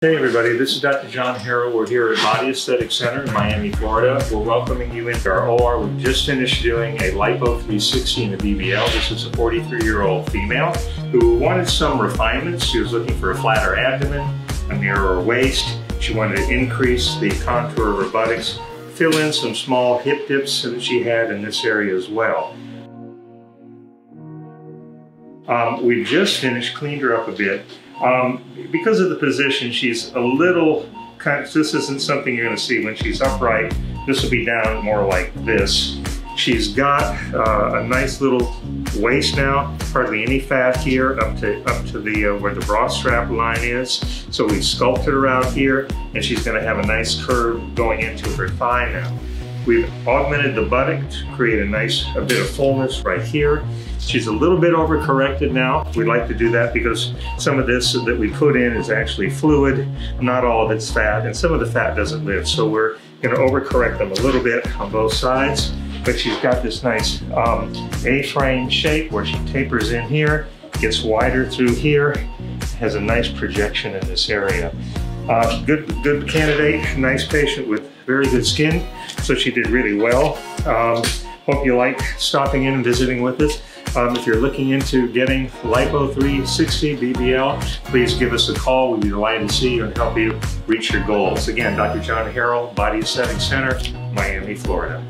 Hey everybody, this is Dr. John Harrell. We're here at Body Aesthetic Center in Miami, Florida. We're welcoming you into our OR. We've just finished doing a Lipo 360 in the BBL. This is a 43-year-old female who wanted some refinements. She was looking for a flatter abdomen, a narrower waist. She wanted to increase the contour of her buttocks, fill in some small hip dips that she had in this area as well. Um, we just finished, cleaned her up a bit. Um, because of the position, she's a little kind of, this isn't something you're gonna see when she's upright. This will be down more like this. She's got uh, a nice little waist now, hardly any fat here up to up to the uh, where the bra strap line is. So we sculpted her out here and she's gonna have a nice curve going into her thigh now. We've augmented the buttock to create a nice, a bit of fullness right here. She's a little bit overcorrected now. We like to do that because some of this that we put in is actually fluid, not all of it's fat, and some of the fat doesn't live. So we're gonna overcorrect them a little bit on both sides, but she's got this nice um, A-frame shape where she tapers in here, gets wider through here, has a nice projection in this area. Uh, good, good candidate, nice patient with very good skin, so she did really well. Um, hope you like stopping in and visiting with us. Um, if you're looking into getting Lipo 360 BBL, please give us a call. We'd be delighted to see you and help you reach your goals. Again, Dr. John Harrell, Body Aesthetic Center, Miami, Florida.